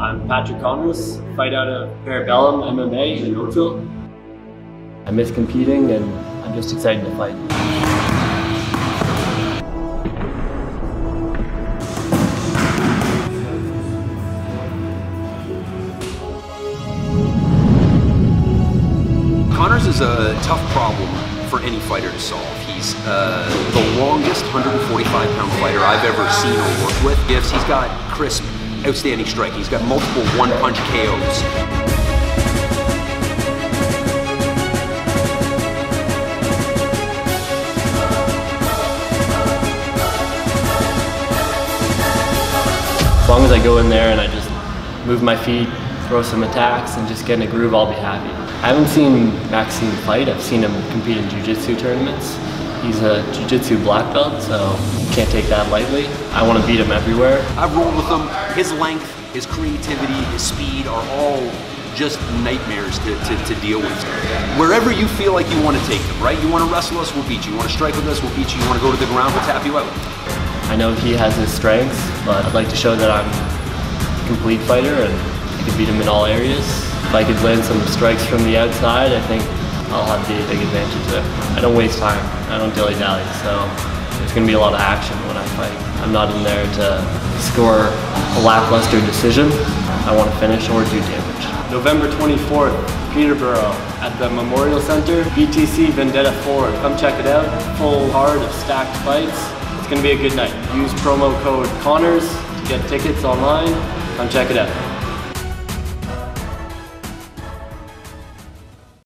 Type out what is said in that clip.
I'm Patrick Connors, fight out of Parabellum MMA in Oakville. I miss competing and I'm just excited to fight. Connors is a tough problem for any fighter to solve. He's uh, the longest 145 pound fighter I've ever seen or worked with. He's got crisp, outstanding striking. He's got multiple one punch KOs. As long as I go in there and I just move my feet, throw some attacks, and just get in a groove, I'll be happy. I haven't seen Maxime fight. I've seen him compete in jiu-jitsu tournaments. He's a jiu-jitsu black belt, so can't take that lightly. I want to beat him everywhere. I've rolled with him. His length, his creativity, his speed are all just nightmares to, to, to, deal with. Wherever you feel like you want to take them, right? You want to wrestle us, we'll beat you. You want to strike with us, we'll beat you. You want to go to the ground, we'll tap you out. I know he has his strengths, but I'd like to show that I'm a complete fighter and I can beat him in all areas. If I could land some strikes from the outside, I think I'll have the big advantage there. I don't waste time. I don't dilly-dally, so there's going to be a lot of action when I fight. I'm not in there to score a lackluster decision. I want to finish or do damage. November 24th, Peterborough at the Memorial Center, BTC Vendetta 4. Come check it out. Full hard of stacked fights. It's going to be a good night. Use promo code CONNORS to get tickets online. Come check it out.